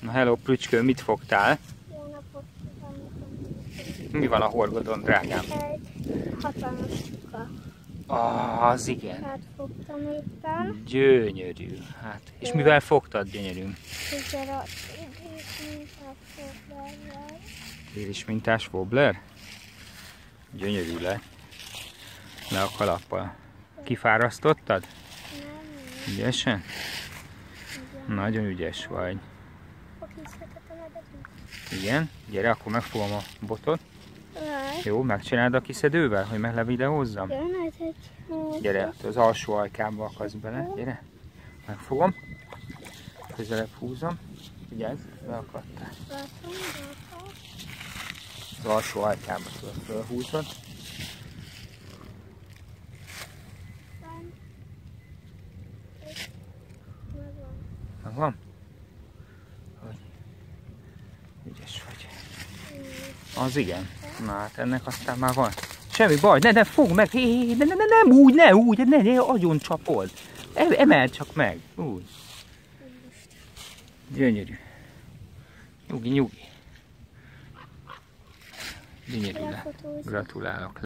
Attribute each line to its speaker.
Speaker 1: Na hello, Prücskő, mit fogtál?
Speaker 2: Jó napot!
Speaker 1: Mi van a horgodon, drágám?
Speaker 2: Egy hatalmas kuka.
Speaker 1: Ah, az igen.
Speaker 2: Hát fogtam éppen.
Speaker 1: Gyönyörű. Hát, és mivel fogtad, gyönyörű?
Speaker 2: Mintafoglalval.
Speaker 1: Télis mintás wobbler? Gyönyörű lett. Le a kalappal. Kifárasztottad?
Speaker 2: Nem,
Speaker 1: Ügyesen?
Speaker 2: igen.
Speaker 1: Nagyon ügyes vagy.
Speaker 2: Fokészhetettem a betűt.
Speaker 1: Igen? Gyere, akkor megfogom a botot.
Speaker 2: Right.
Speaker 1: Jó, megcsinálod a kiszedővel, hogy meg levideózzam?
Speaker 2: Jön ez egy...
Speaker 1: Gyere, az alsó ajkába akarsz bele. Gyere. Megfogom. Közelebb húzom. Vigyázz, beakadtál. Az alsó ajkába tudod fölhúzod.
Speaker 2: Megvan.
Speaker 1: Ügyes vagy. Az igen. Na hát ennek aztán már van. Semmi baj, ne, ne, fogd meg, hé, hé, ne, ne, ne, nem úgy, ne úgy, ne, ne, agyon csapod. E- Emeld csak meg, úgy. Gyönyörű. Nyugi, nyugi. Gyönyörű le. Gratulálok.